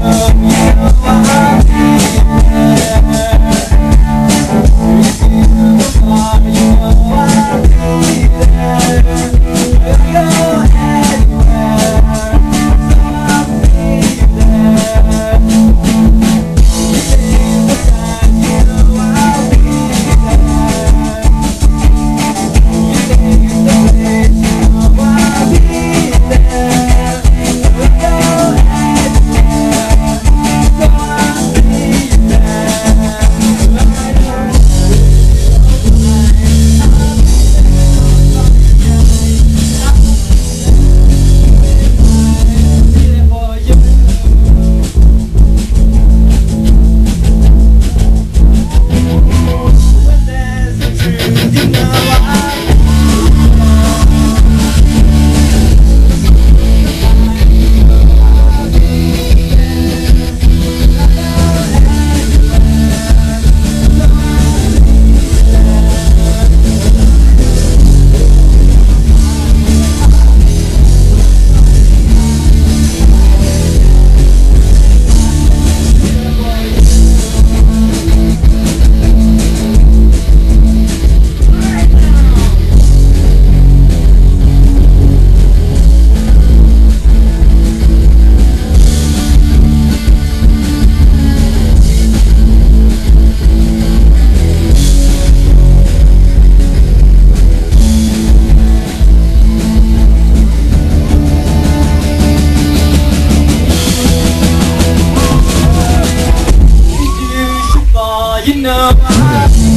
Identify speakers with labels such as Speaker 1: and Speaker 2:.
Speaker 1: know, you you know. I.